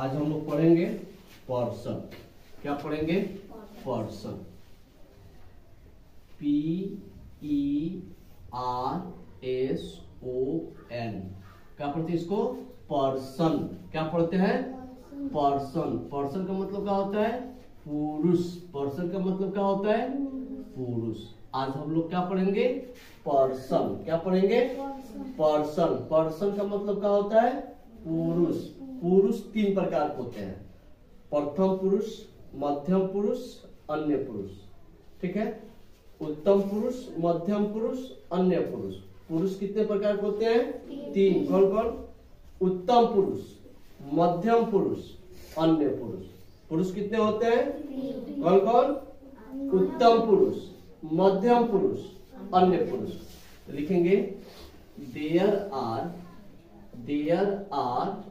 आज हम लोग पढ़ेंगे पर्सन। क्या पढ़ेंगे? Person. P E R S O N क्या पढ़ते इसको? पर्सन। क्या पढ़ते हैं? पर्सन। पर्सन का मतलब क्या होता है? पुरुष। पर्सन का मतलब क्या होता है? पुरुष। आज हम लोग क्या पढ़ेंगे? पर्सन। क्या पढ़ेंगे? पर्सन। पर्सन का मतलब क्या होता है? पुरुष। पुरुष तीन प्रकार के होते हैं। प्रथम पुरुष मध्यम पुरुष अन्य पुरुष। ठीक है? उत्तम पुरुष मध्यम पुरुष अन्य पुरुष। पुरुष कितने प्रकार के होते हैं? तीन। कौन कौन? उत्तम पुरुष मध्यम पुरुष अन्य पुरुष। पुरुष कितने होते हैं? कौन कौन? उत्तम पुरुष मध्यम पुरुष अन्य पुरुष। लिखेंगे there are there are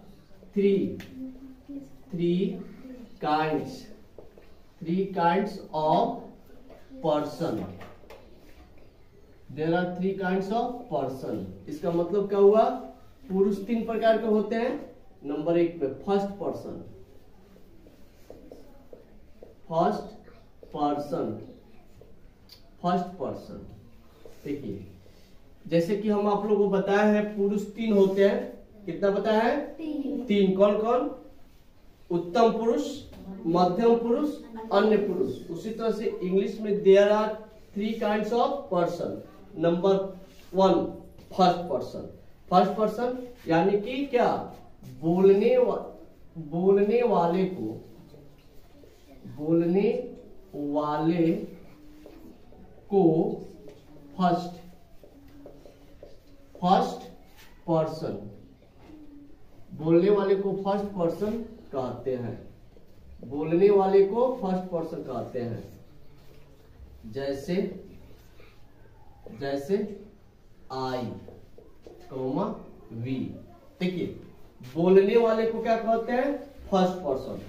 three three kinds three kinds of person there are three kinds of person इसका मतलब क्या हुआ? पुरुष तीन प्रकार के होते हैं। नंबर एक पे first person first person first person देखिए, जैसे कि हम आप लोगों को बताया है, पुरुष तीन होते हैं। कितना पता है? तीन। कौन कौन? उत्तम पुरुष मध्यम पुरुष अन्य पुरुष। उसी तरह से इंग्लिश में there are three kinds of person number one first person first person यानी कि क्या? बोलने वा, बोलने वाले को बोलने वाले को फ़र्स्ट फ़र्स्ट पर्सन बोलने वाले को फ़र्स्ट पर्सन कहते हैं। बोलने वाले को फ़र्स्ट पर्सन कहते हैं। जैसे जैसे आई कौमा वी देखिए, बोलने वाले को क्या कहते हैं? फ़र्स्ट पर्सन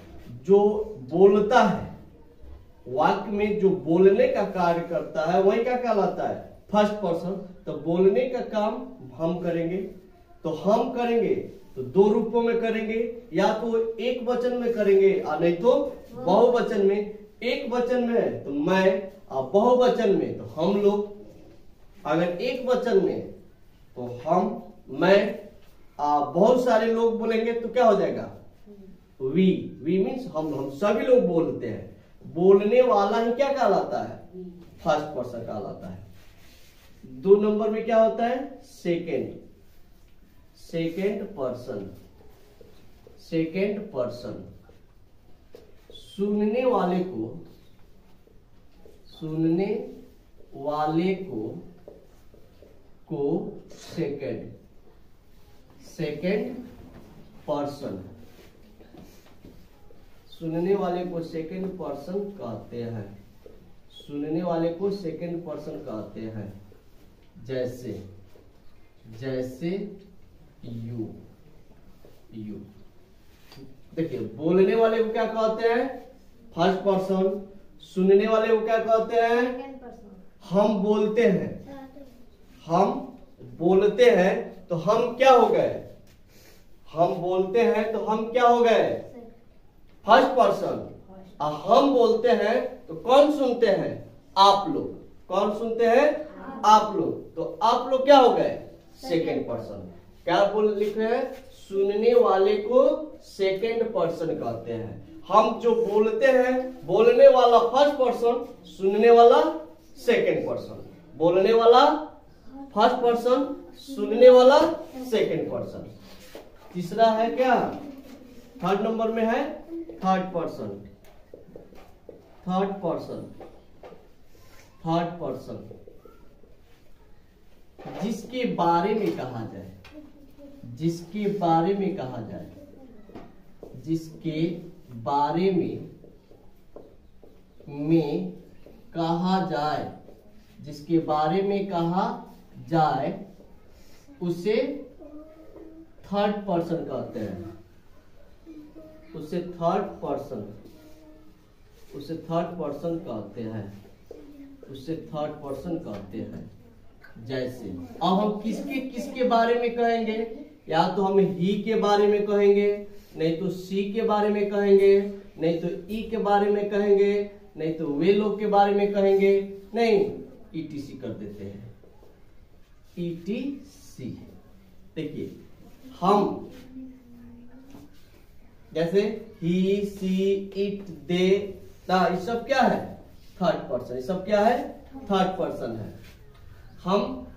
जो बोलता है, वाक्य में जो बोलने का कार्य करता है, वही क्या कहलाता है? फ़र्स्ट पर्सन तो बोलने का काम हम करेंगे। तो हम करेंगे तो दो रूपों में करेंगे या तो एक वचन में करेंगे और नहीं तो बहुवचन में। एक वचन में तो मैं और बहुवचन में तो हम लोग। अगर एक वचन में तो हम मैं आ, बहुत सारे लोग बोलेंगे तो क्या हो जाएगा? वी। वी मीन्स हम हम सभी लोग बोलते हैं। बोलने वाला ही क्या कहलाता है? फ़र्स्ट पर्सन कहलाता है। दो नंबर में क्या होता है? Second second person second person सुनने वाले को, सुनने वाले को को सेकेंड सेकेंड पर्सन सुनने वाले को सेकेंड पर्सन कहते हैं। सुनने वाले को सेकेंड पर्सन कहते हैं। जैसे जैसे यू यू। देखिए बोलने वाले को क्या कहते हैं? फ़र्स्ट पर्सन सुनने वाले को क्या कहते हैं? हम बोलते हैं। हम बोलते हैं तो हम क्या हो गए? हम बोलते हैं तो हम क्या हो गए? फ़र्स्ट पर्सन और हम बोलते हैं तो कौन सुनते हैं? आप लोग। कौन सुनते हैं? आप। लोग। तो आप लोग क्या हो गए? सेकेंड पर्सन क्या बोल लिख रहे हैं? सुनने वाले को सेकेंड पर्सन कहते हैं। हम जो बोलते हैं, बोलने वाला फ़र्स्ट पर्सन सुनने वाला सेकेंड पर्सन बोलने वाला फ़र्स्ट पर्सन सुनने वाला सेकेंड पर्सन तीसरा है क्या? थर्ड नंबर में है third person third person third person जिसके बारे में कहा जाए। जिसके बारे में कहा जाए, जिसके बारे में में कहा जाए, जिसके बारे में कहा जाए, उसे थर्ड पर्सन कहते हैं। उसे थर्ड पर्सन उसे थर्ड पर्सन कहते हैं। उसे थर्ड पर्सन कहते हैं। जैसे, अब हम किसके किसके बारे में कहेंगे? या तो हम ही के बारे में कहेंगे, नहीं तो सी के बारे में कहेंगे, नहीं तो ई के बारे में कहेंगे, नहीं तो वे लोग के बारे में कहेंगे। नहीं ईटीसी कर देते हैं। ईटीसी देखिए, हम जैसे ही, सी, इट, दे, ता, ये सब क्या है? थर्ड पर्सन ये सब क्या है? थर्ड पर्सन है। हम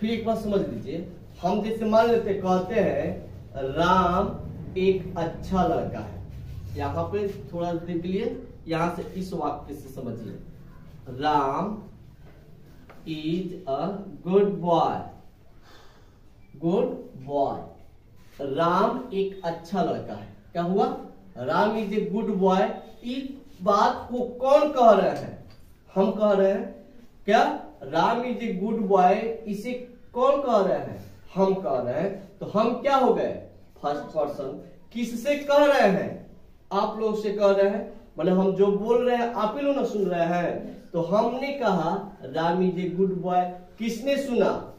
फिर एक बात समझ लीजिए। हम जैसे मान लेते कहते हैं, राम एक अच्छा लड़का है। यहाँ पे थोड़ा देर के लिए, यहाँ से इस वाक्य से समझिए। Ram is a good boy good boy Ram एक अच्छा लड़का है। क्या हुआ? Ram is a good boy इस बात को कौन कह रहे हैं? हम कह रहे हैं, क्या? Ram is a good boy इसे कौन कह रहे हैं? हम कह रहे हैं तो हम क्या हो गए? फ़र्स्ट पर्सन किससे कह रहे हैं? आप लोग से कह रहे हैं। मतलब हम जो बोल रहे हैं, आप ही लोग ना सुन रहे हैं। तो हमने कहा, Ram is a good boy किसने सुना?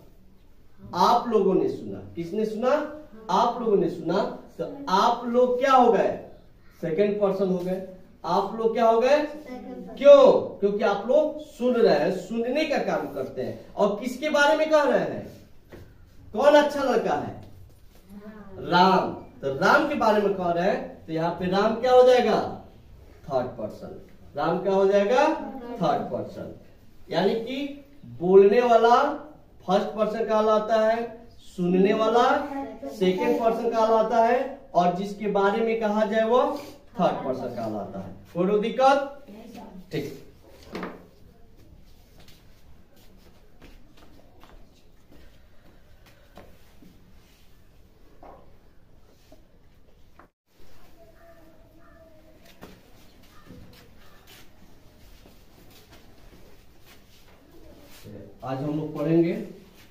आप लोगों ने सुना। किसने सुना? आप लोगों ने सुना। तो आप लोग क्या हो गए? सेकंड पर्सन हो गए। आप लोग क्या हो गए? क्यों? क्योंकि आप लोग सुन रहे हैं, सुनने का काम करते हैं। और किसके बारे में कह रहे हैं? कौन अच्छा लड़का है? राम। तो राम के बारे में रहे हैं? तो यहाँ पे राम क्या हो जाएगा? थर्ड पर्सन राम क्या हो जाएगा? थर्ड पर्सन यानी कि बोलने वाला फ़र्स्ट पर्सन कहलाता है, सुनने वाला सेकेंड पर्सन कहलाता है, और जिसके बारे में कहा जाए वो थर्ड पर्सन कहलाता है। कोई दिक्कत? ठीक। आज हम लोग पढ़ेंगे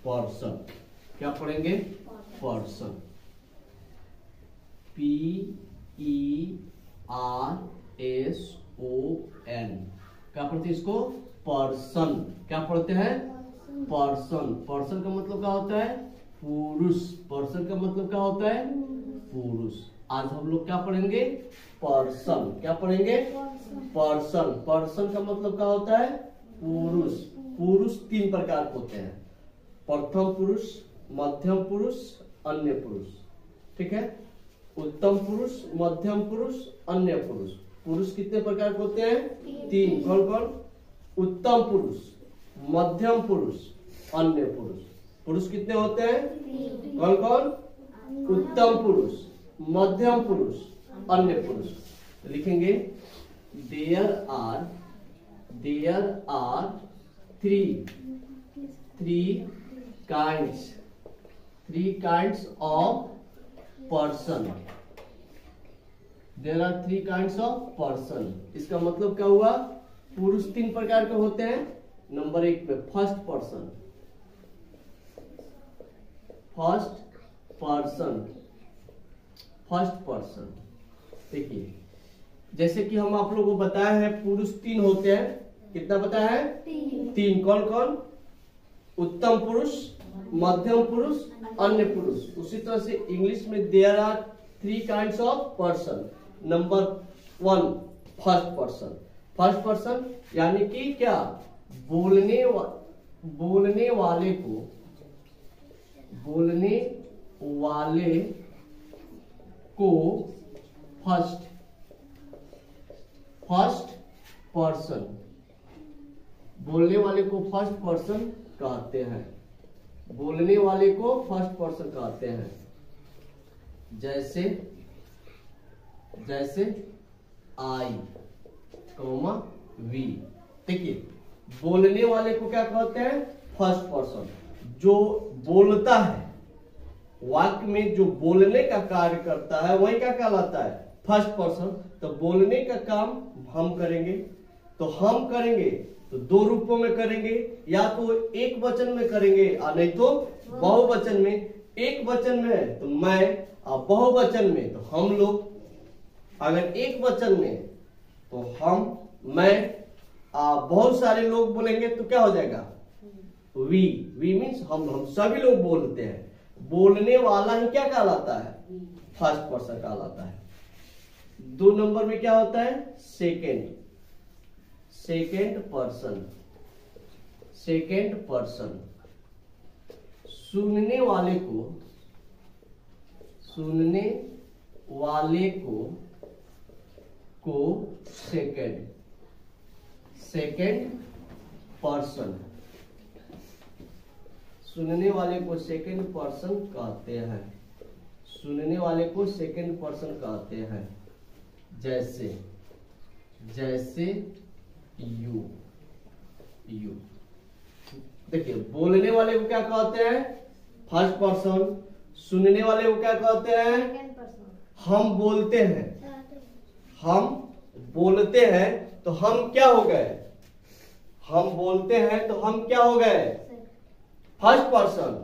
पर्सन। क्या पढ़ेंगे? Person. P E R S O N क्या पढ़ते इसको? पर्सन। क्या पढ़ते हैं? पर्सन। पर्सन। का मतलब क्या होता है? पुरुष। पर्सन का मतलब क्या होता है? पुरुष। आज हम लोग क्या पढ़ेंगे? पर्सन। क्या पढ़ेंगे? पर्सन। पर्सन का मतलब क्या होता है? पुरुष। पुरुष तीन प्रकार के होते हैं। प्रथम पुरुष मध्यम पुरुष अन्य पुरुष। ठीक है? उत्तम पुरुष मध्यम पुरुष अन्य पुरुष। पुरुष कितने प्रकार के होते हैं? तीन। कौन कौन? उत्तम पुरुष मध्यम पुरुष अन्य पुरुष। पुरुष कितने होते हैं? कौन कौन? उत्तम पुरुष मध्यम पुरुष अन्य पुरुष। लिखेंगे there are there are three three kinds three kinds of person there are three kind of person इसका मतलब क्या हुआ? पुरुष तीन प्रकार के होते हैं। नंबर एक पे first person first person first person देखिए, जैसे कि हम आप लोगों को बताया है, पुरुष तीन होते हैं। कितना बताया है? तीन। कौन कौन? उत्तम पुरुष मध्यम पुरुष अन्य पुरुष। उसी तरह से इंग्लिश में there are three kind of person number one first person first person यानी कि क्या? बोलने वा, बोलने वाले को बोलने वाले को फ़र्स्ट फ़र्स्ट पर्सन बोलने वाले को फ़र्स्ट पर्सन कहते हैं। बोलने वाले को फ़र्स्ट पर्सन कहते हैं। जैसे जैसे आई कौमा वी देखिए, बोलने वाले को क्या कहते हैं? फ़र्स्ट पर्सन जो बोलता है वाक्य में जो बोलने का कार्य करता है, वही क्या कहलाता है? फ़र्स्ट पर्सन तो बोलने का काम हम करेंगे। तो हम करेंगे तो दो रूपों में करेंगे या तो एक वचन में करेंगे और नहीं तो बहुवचन में। एक वचन में तो मैं और बहुवचन में तो हम लोग। अगर एक वचन में तो हम मैं आ, बहुत सारे लोग बोलेंगे तो क्या हो जाएगा? वी। वी मीन्स हम हम सभी लोग बोलते हैं। बोलने वाला ही क्या कहलाता है? फ़र्स्ट पर्सन कहलाता है। दो नंबर में क्या होता है? Second second person second person सुनने वाले को, सुनने वाले को को सेकेंड सेकेंड पर्सन सुनने वाले को सेकेंड पर्सन कहते हैं। सुनने वाले को सेकेंड पर्सन कहते हैं। जैसे जैसे यू यू देखिए बोलने वाले को क्या कहते हैं? फ़र्स्ट पर्सन सुनने वाले को क्या कहते हैं? हम बोलते हैं। हम बोलते हैं तो हम क्या हो गए? हम बोलते हैं तो हम क्या हो गए? फ़र्स्ट पर्सन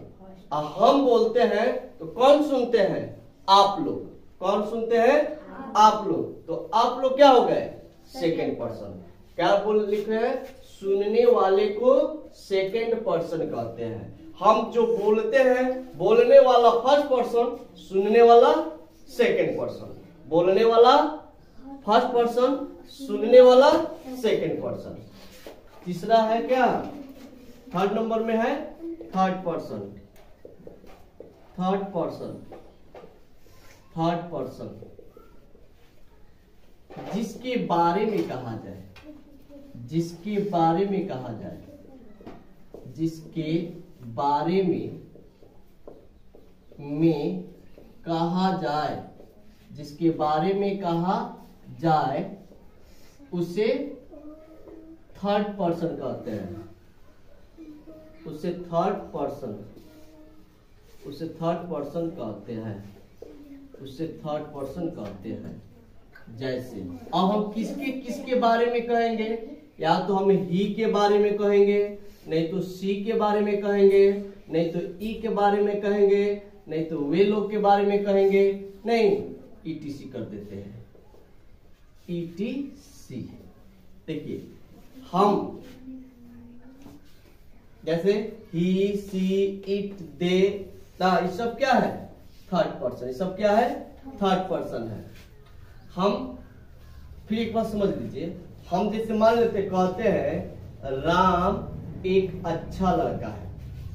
और हम बोलते हैं तो कौन सुनते हैं? आप लोग। कौन सुनते हैं? आप। लोग। तो आप लोग क्या हो गए? सेकेंड पर्सन क्या बोल लिख हैं? सुनने वाले को सेकेंड पर्सन कहते हैं। हम जो बोलते हैं, बोलने वाला फ़र्स्ट पर्सन सुनने वाला सेकेंड पर्सन बोलने वाला फ़र्स्ट पर्सन सुनने वाला सेकेंड पर्सन तीसरा है क्या? थर्ड नंबर में है third person third person third person जिसके बारे में कहा जाए। जिसके बारे में कहा जाए, जिसके बारे में में कहा जाए, जिसके बारे में कहा जाए, उसे थर्ड पर्सन कहते हैं। उसे थर्ड पर्सन उसे थर्ड पर्सन कहते हैं। उसे थर्ड पर्सन कहते हैं। जैसे, अब हम किसके किसके बारे में कहेंगे? या तो हम ही के बारे में कहेंगे, नहीं तो सी के बारे में कहेंगे, नहीं तो ई के बारे में कहेंगे, नहीं तो वे लोग के बारे में कहेंगे, नहीं ईटीसी कर देते हैं। ईटीसी देखिए, हम जैसे ही, सी, इट, दे ता ये सब क्या है? थर्ड पर्सन ये सब क्या है? थर्ड पर्सन है। हम फिर एक बात समझ लीजिए। हम जैसे मान लेते कहते हैं, राम एक अच्छा लड़का है।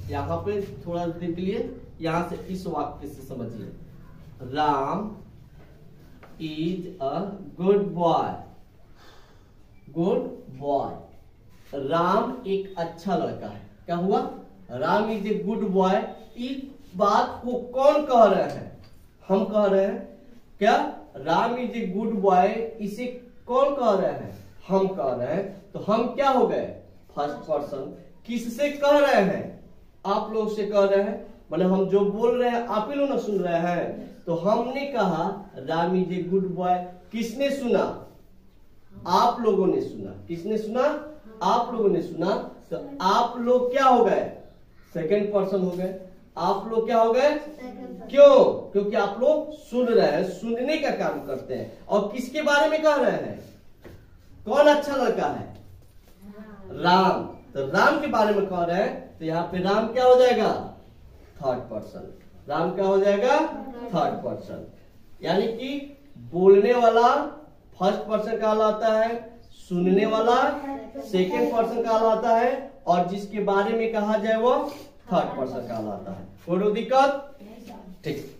यहाँ पे थोड़ा देर के लिए, यहाँ से इस वाक्य से समझिए। Ram is a good boy good boy Ram एक अच्छा लड़का है। क्या हुआ? Ram is a good boy इस बात को कौन कह रहे हैं? हम कह रहे हैं, क्या? Ram is a good boy इसे कौन कह रहे हैं? हम कह रहे हैं? तो हम क्या हो गए? फ़र्स्ट पर्सन किससे कह रहे हैं? आप लोग से कह रहे हैं। मतलब हम जो बोल रहे हैं, आप ही लोग ना सुन रहे हैं। तो हमने कहा, Ram is a good boy किसने सुना? आप लोगों ने सुना। किसने सुना? आप लोगों ने सुना। तो आप लोग क्या हो गए? सेकंड पर्सन हो गए। आप लोग क्या हो गए? क्यों? क्योंकि आप लोग सुन रहे हैं, सुनने का काम करते हैं। और किसके बारे में कह रहे हैं? कौन अच्छा लड़का है? राम। तो राम के बारे में रहे हैं? तो यहाँ पे राम क्या हो जाएगा? थर्ड पर्सन राम क्या हो जाएगा? थर्ड पर्सन यानी कि बोलने वाला फ़र्स्ट पर्सन कहलाता है, सुनने वाला सेकेंड पर्सन कहलाता है, और जिसके बारे में कहा जाए वो थर्ड पर्सन कहलाता है। कोई दिक्कत? ठीक।